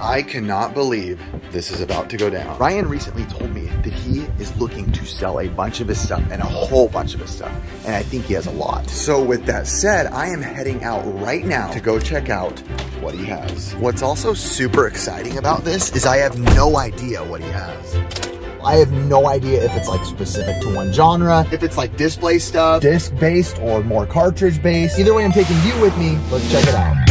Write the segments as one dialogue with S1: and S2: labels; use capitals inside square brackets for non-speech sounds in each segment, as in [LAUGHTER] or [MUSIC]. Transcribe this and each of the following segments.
S1: I cannot believe this is about to go down. Ryan recently told me that he is looking to sell a bunch of his stuff and a whole bunch of his stuff. And I think he has a lot. So with that said, I am heading out right now to go check out what he has. What's also super exciting about this is I have no idea what he has. I have no idea if it's like specific to one genre, if it's like display stuff, disc based or more cartridge based. Either way, I'm taking you with me. Let's check it out.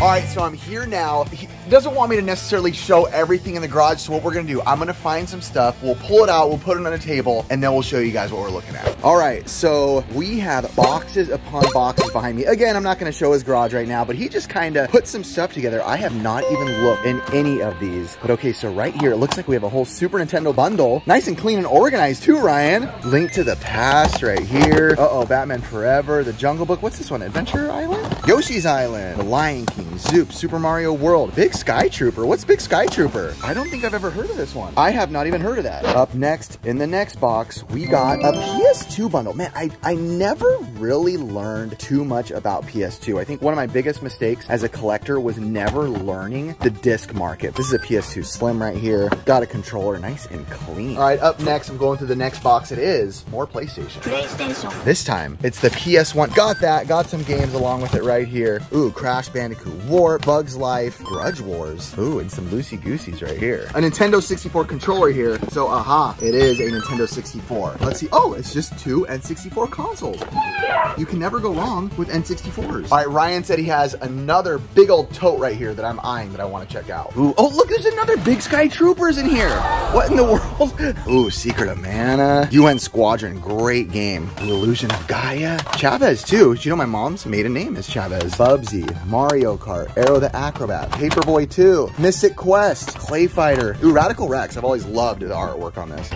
S1: All right, so I'm here now. He doesn't want me to necessarily show everything in the garage, so what we're gonna do, I'm gonna find some stuff, we'll pull it out, we'll put it on a table, and then we'll show you guys what we're looking at. All right, so we have boxes upon boxes behind me. Again, I'm not gonna show his garage right now, but he just kinda put some stuff together. I have not even looked in any of these. But okay, so right here, it looks like we have a whole Super Nintendo bundle. Nice and clean and organized too, Ryan. Link to the Past right here. Uh-oh, Batman Forever, The Jungle Book. What's this one, Adventure Island? Yoshi's Island, The Lion King, Zoop, Super Mario World, Big Sky Trooper. What's Big Sky Trooper? I don't think I've ever heard of this one. I have not even heard of that. Up next, in the next box, we got a PS2 bundle. Man, I, I never really learned too much about PS2. I think one of my biggest mistakes as a collector was never learning the disc market. This is a PS2 Slim right here. Got a controller, nice and clean. All right, up next, I'm going through the next box. It is more PlayStation.
S2: PlayStation.
S1: This time, it's the PS1. Got that, got some games along with it right here. Ooh, Crash Bandicoot War, Bugs Life, Grudge Wars. Ooh, and some Loosey Gooseys right here. A Nintendo 64 controller here. So, aha, it is a Nintendo 64. Let's see. Oh, it's just two N64 consoles. You can never go wrong with N64s. All right, Ryan said he has another big old tote right here that I'm eyeing that I want to check out. Ooh, oh, look, there's another Big Sky Troopers in here. What in the world? [LAUGHS] Ooh, Secret of Mana. UN Squadron, great game. The Illusion of Gaia. Chavez, too. You know my mom's maiden name is Chavez? Bubsy, Mario Kart, Aero the Acro-Bat, Paperboy 2, Mystic Quest, Clay Fighter. Ooh, Radical Rex. I've always loved the artwork on this.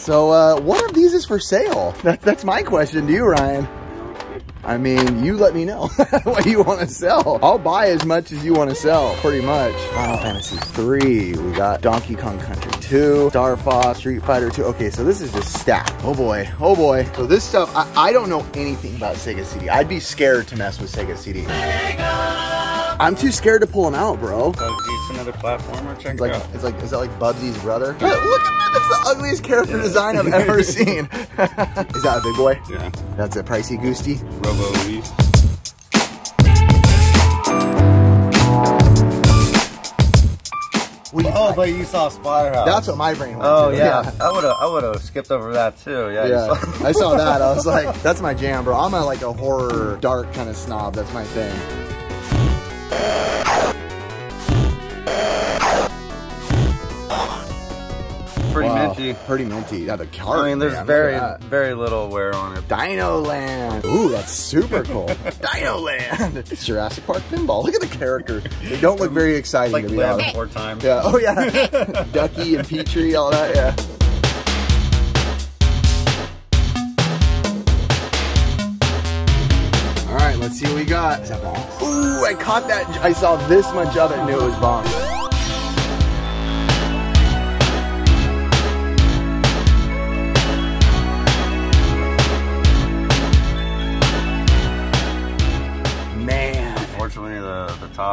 S1: So, uh, what of these is for sale? [LAUGHS] That, that's my question to you, Ryan. I mean, you let me know [LAUGHS] what you want to sell. I'll buy as much as you want to sell, pretty much. Final Fantasy 3, we got Donkey Kong Country 2, Star Fox, Street Fighter 2. Okay, so this is just stacked. Oh boy, oh boy. So this stuff, I, I don't know anything about Sega CD. I'd be scared to mess with Sega CD. I'm too scared to pull him out, bro.
S3: Another platformer. Check
S1: It's
S3: it
S1: like,
S3: out.
S1: it's like, is that like Bubsy's brother? Look, [LAUGHS] look at that, that's the ugliest character design I've ever [LAUGHS] seen. [LAUGHS] is that a big boy?
S3: Yeah.
S1: That's a pricey goosty.
S3: Robo
S1: do
S4: Oh,
S1: think?
S4: but you saw Splatterhouse.
S1: That's what my brain went
S4: Oh
S1: to.
S4: yeah, I would have, I would have skipped over that too. Yeah,
S1: Yeah,
S4: saw-
S1: I saw that. I was like, that's my jam, bro. I'm a like a horror, dark kind of snob. That's my thing.
S4: Pretty
S1: Wow.
S4: minty.
S1: Pretty minty. Yeah, the car.
S4: I mean, there's
S1: man,
S4: very,
S1: look at that.
S4: very little wear on it.
S1: Dino Land. Ooh, that's super cool. [LAUGHS] Dino Land. It's Jurassic Park pinball. Look at the characters. They don't look very exciting
S4: Like
S1: to be honest.
S4: four times.
S1: Yeah. Oh yeah. [LAUGHS] Ducky and Petrie, all that. Yeah. All right, let's see what we got. Is that bomb? Ooh, I caught that. I saw this much of it and knew it was bomb.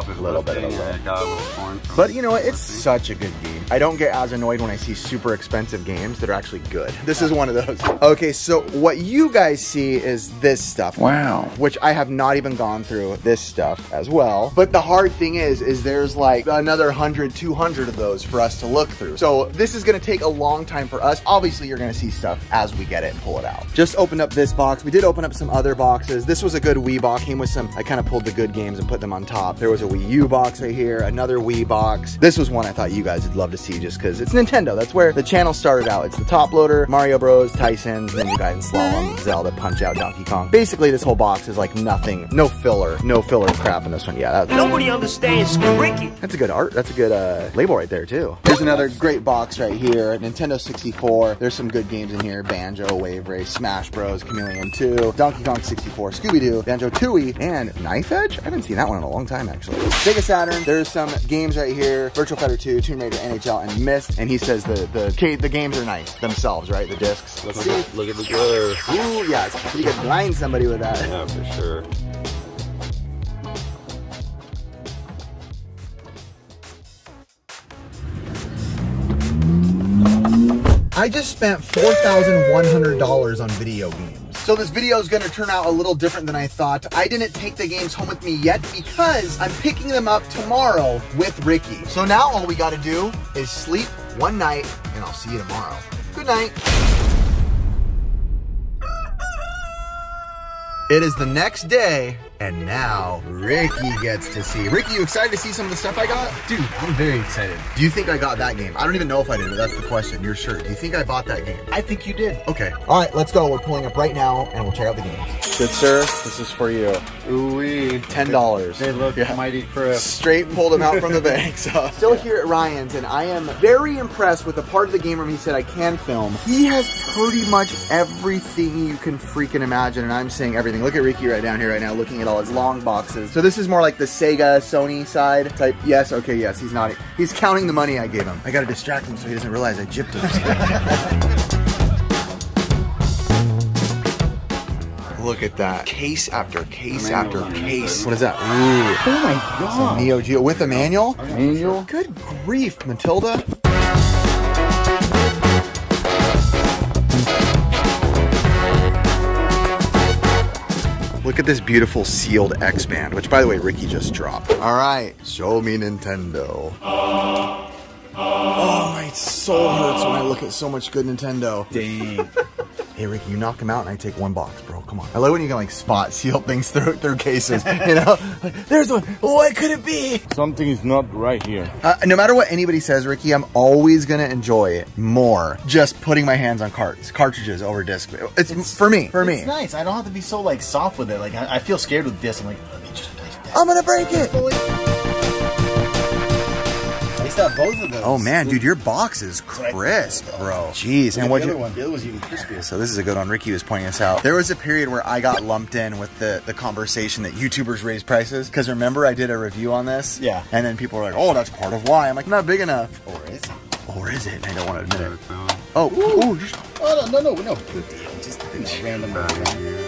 S4: Top is
S1: A little bit of a
S4: lifting and
S1: low.
S4: it got a little
S1: But you know what? It's such a good game. I don't get as annoyed when I see super expensive games that are actually good. This is one of those. Okay, so what you guys see is this stuff. Wow. Which I have not even gone through this stuff as well. But the hard thing is, is there's like another 100, 200 of those for us to look through. So this is gonna take a long time for us. Obviously, you're gonna see stuff as we get it and pull it out. Just opened up this box. We did open up some other boxes. This was a good Wii box. Came with some, I kind of pulled the good games and put them on top. There was a Wii U box right here, another Wii box. This was one I thought you guys would love to see just because it's Nintendo. That's where the channel started out. It's the top loader, Mario Bros, you guys in Slalom, Zelda, Punch Out, Donkey Kong. Basically, this whole box is like nothing, no filler, no filler crap in this one. Yeah, that,
S2: Nobody understands cricket.
S1: that's a good art. That's a good uh, label right there too. Here's another great box right here. Nintendo 64. There's some good games in here. Banjo, Wave Race, Smash Bros, Chameleon 2, Donkey Kong 64, Scooby-Doo, Banjo Tooie, and Knife Edge. I haven't seen that one in a long time actually. Actually. Sega Saturn. There's some games right here: Virtua Fighter 2, Tomb Raider, NHL, and Myst. And he says the the ca- the games are nice themselves, right? The discs. Let's see.
S4: Look at the glitter.
S1: Ooh, yeah, it's- you could blind somebody with that.
S4: Yeah, for sure.
S1: I just spent $4,100 on video games. So this video is to turn out a little different than I thought. I didn't take the games home with me yet because I'm picking them up tomorrow with Ricky. So now all we got to do is sleep one night and I'll see you tomorrow. Good night. It is the next day, and now Ricky gets to see. Ricky, you excited to see some of the stuff I got?
S5: Dude, I'm very excited.
S1: Do you think I got that game? I don't even know if I did, but that's the question. You're sure? Do you think I bought that game?
S5: I think you did.
S1: Okay. All right, let's go. We're pulling up right now, and we'll check out the games. Good sir, this is for you.
S4: Ooh-wee.
S1: Ten dollars.
S4: They look yeah. mighty crisp.
S1: Straight pulled them out from the [LAUGHS] bank. So still here at Ryan's, and I am very impressed with the part of the game room he said I can film. He has pretty much everything you can freaking imagine, and I'm saying everything. Look at Ricky right down here right now, looking at all his long boxes. So this is more like the Sega, Sony side type. Yes, okay, yes. He's not. He's counting the money I gave him. I got to distract him so he doesn't realize I gypped him. [LAUGHS] [LAUGHS] Look at that. Case after case after
S4: Manual's
S1: case.
S4: inside.
S1: What is that? Ooh.
S5: Oh my god.
S1: Neo Geo with a manual?
S4: Manual?
S1: Good grief, Matilda. Look at this beautiful sealed X band, which by the way, Ricky just dropped. All right, show me Nintendo. Uh, Oh, my soul hurts when I look at so much good Nintendo.
S5: Dang. [LAUGHS]
S1: Hey Ricky, you knock him out and I take one box, bro. Come on. I love when you can like spot seal things through through cases. [LAUGHS] You know, like, there's one. What could it be?
S3: Something is not right here.
S1: Uh, no matter what anybody says, Ricky, I'm always gonna enjoy it more just putting my hands on carts, cartridges over disc. It's, for me, for me.
S5: It's nice. I don't have to be so like soft with it. Like I, I feel scared with this. I'm like, let me just like this.
S1: I'm gonna break it.
S5: I still both of those.
S1: Oh man, dude, your box is crisp, bro. Jeez, and
S5: And
S1: what
S5: the other
S1: you?
S5: one? The other one's even crispier.
S1: So this is a good one. Ricky was pointing us out. There was a period where I got lumped in with the, the conversation that YouTubers raise prices. Because remember, I did a review on this.
S5: Yeah.
S1: And then people were like, "Oh, that's part of why." I'm like, "Not big enough."
S5: Or is it?
S1: Or is it? I don't want to admit it.
S4: No.
S1: Oh, ooh, just
S5: Oh no no no no. Just you know, random.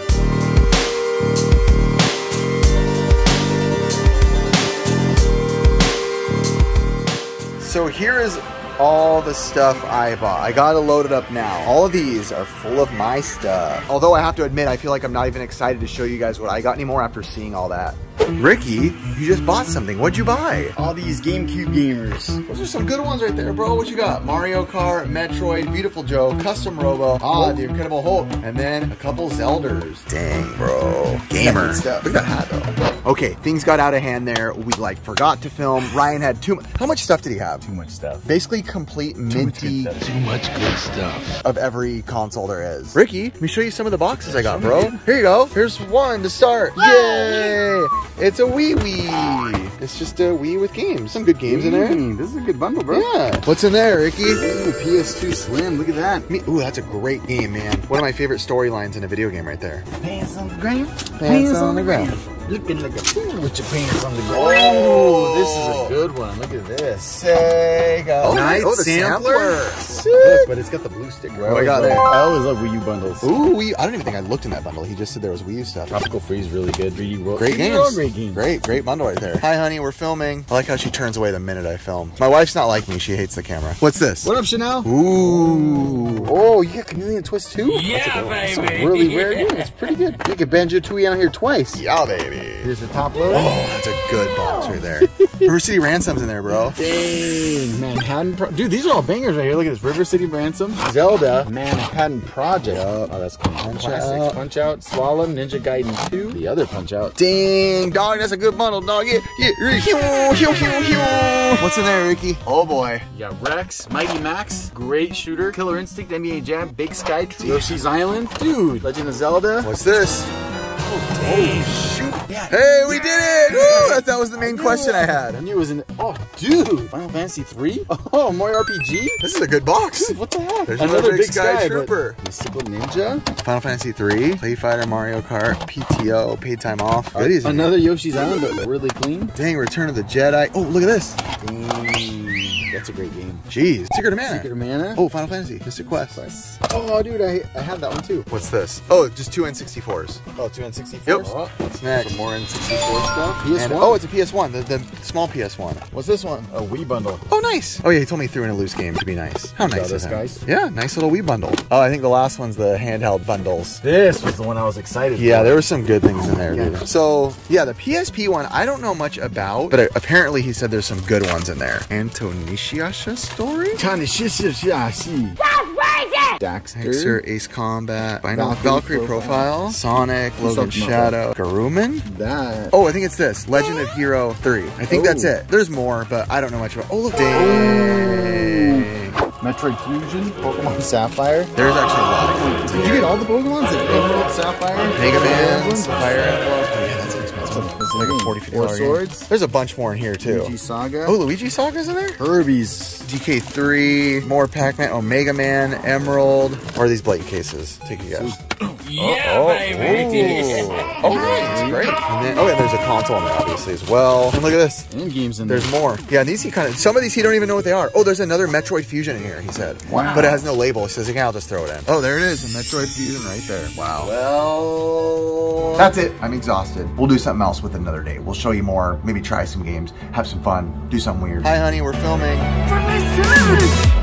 S1: So here is all the stuff I bought. I gotta load it up now. All of these are full of my stuff. Although I have to admit, I feel like I'm not even excited to show you guys what I got anymore after seeing all that. Ricky, you just bought something. What'd you buy?
S5: All these GameCube gamers.
S1: Those are some good ones right there, bro. What you got? Mario Kart, Metroid, Beautiful Joe, Custom Robo, Ah, The Incredible Hulk, and then a couple Zelders. Dang, bro. Gamer.
S5: good stuff.
S1: Look at that hat, though. Okay, things got out of hand there. We, like, forgot to film. Ryan had too much. How much stuff did he have?
S5: Too much stuff.
S1: Basically complete minty
S3: Too much good stuff.
S1: of every console there is. Ricky, let me show you some of the boxes I got, bro. Here you go. Here's one to start. Yay! It's a Wii Wii. It's just a Wii with games. Some good games in there.
S4: This is a good bundle, bro.
S1: Yeah. What's in there, Ricky?
S5: Ooh, PS2 Slim. Look at that.
S1: Me- Ooh, that's a great game, man. One of my favorite storylines in a video game right there.
S5: Pants on the ground.
S1: Pants on the ground.
S5: Looking like a fool with your pants on the ground.
S1: Oh,
S5: this is a good one. Look at this.
S1: Sega. Oh,
S5: Nice
S1: oh, the
S5: sampler.
S1: sampler.
S5: Look, but it's got the blue sticker.
S1: What do I got
S5: always
S1: there?
S5: I always love Wii U bundles.
S1: Ooh, Wii. I don't even think I looked in that bundle. He just said there was Wii U stuff.
S5: Tropical Freeze really good. 3D World.
S1: Great
S5: 3D
S1: games.
S5: Great games.
S1: Great, great bundle right there. Hi, honey, we're filming. I like how she turns away the minute I film. My wife's not like me. She hates the camera. What's this?
S5: What up, Chanel?
S1: Ooh. Oh, you got Chameleon Twist too?
S2: Yeah,
S5: That's
S2: baby.
S5: a really [LAUGHS] rare game. It's pretty good. You can Banjo Tooie on here twice.
S1: Yeah, baby.
S5: Here's the top loader.
S1: Oh, that's a good box right there. [LAUGHS] River City Ransom's in there, bro.
S5: Dang, Manhattan Pro- Dude, these are all bangers right here. Look at this. River City Ransom. Zelda. Manhattan Project. Oh, that's cool. Punch
S1: Out.
S5: Out. Punch Out. Slalom. Ninja Gaiden 2. The other Punch Out.
S1: Dang, dog, that's a good bundle, dog. Yeah, yeah. Hew. What's in there, Ricky? Oh boy.
S5: You got Rex, Mighty Max, Great Shooter, Killer Instinct, NBA Jam, Big Sky Tree, Yoshi's Island, dude, Legend of Zelda.
S1: What's this? Oh, shoot
S5: Yeah.
S1: Hey, we did it! Woo! That, that was the main question I had.
S5: I knew it was in. Oh, dude! Final Fantasy 3? [LAUGHS] Oh, more RPG?
S1: This is a good box.
S5: What the heck?
S1: There's another Big Sky
S5: but
S1: Trooper.
S5: Mystical Ninja?
S1: Final Fantasy 3, Clay Fighter, Mario Kart, PTO, paid time off. Goodies.
S5: Another Yoshi's Island, but really clean.
S1: Dang, Return of the Jedi. Oh, look at this.
S5: Dang, that's a great game.
S1: Jeez. Secret of Mana.
S5: Secret of Mana?
S1: Oh, Final Fantasy, Mystic Quest.
S5: Oh, dude, I, I had that one too.
S1: What's this? Oh, just two N64s.
S5: Oh, two N64?
S1: Yep.
S5: Oh,
S1: What's next?
S5: some more N64 stuff. PS1?
S1: And- oh, it's a PS1, the, the small PS1.
S5: what's this one? A Wii bundle.
S1: Oh, nice. Oh, yeah, he told me he threw in a loose game to be nice. How nice
S5: Zelda
S1: is him.
S5: Skies?
S1: Yeah, nice little Wii bundle. Oh, I think the last one's the handheld bundles.
S5: This was the one I was excited
S1: Yeah,
S5: for.
S1: there were some good things in there,
S5: Yeah.
S1: dude. So, yeah, the PSP one, I don't know much about, but apparently he said there's some good ones in there. Antonishiasha story?
S5: Tanishishishi. Daxter.
S1: Hexer, Ace Combat, Final
S5: Valkyrie
S1: Valkyrie, Profile,
S5: Profile.
S1: Sonic, Logan Shadow, Garuman.
S5: That.
S1: Oh, I think it's this Legend of Hero 3. I think that's
S5: Oh.
S1: it. There's more, but I don't know much about. Oh, look. Dang.
S5: Metroid Fusion. Pokemon [LAUGHS] Sapphire.
S1: There's actually a lot of good.
S5: Did you get all the Pokemons? Did Emerald, Sapphire?
S1: Mega Man,
S5: Emblem?
S1: That's like a
S5: a
S1: 40 50
S5: Four Swords.
S1: Game. There's a bunch more in here too.
S5: Luigi Saga.
S1: Oh, Luigi Saga's in there.
S5: Kirby's.
S1: DK3, more Pac-Man, oh, Mega Man, Emerald, or are these blatant cases? Take a guess.
S2: Yeah,
S1: Oh,
S2: baby.
S1: oh, nice, great. And then, oh, and there's a console in there, obviously, as well. And look at this.
S5: And games in
S1: There's
S5: there.
S1: more. Yeah, these he kind of. Some of these he don't even know what they are. Oh, there's another Metroid Fusion in here. He said.
S5: Wow.
S1: But it has no label. He says, "Yeah, I'll just throw it in." Oh, there it is. A Metroid Fusion right there. Wow.
S5: Well.
S1: That's it. I'm exhausted. We'll do something else with another day. We'll show you more. Maybe try some games, have some fun, do something weird. Hi, honey. We're filming.
S2: For my son.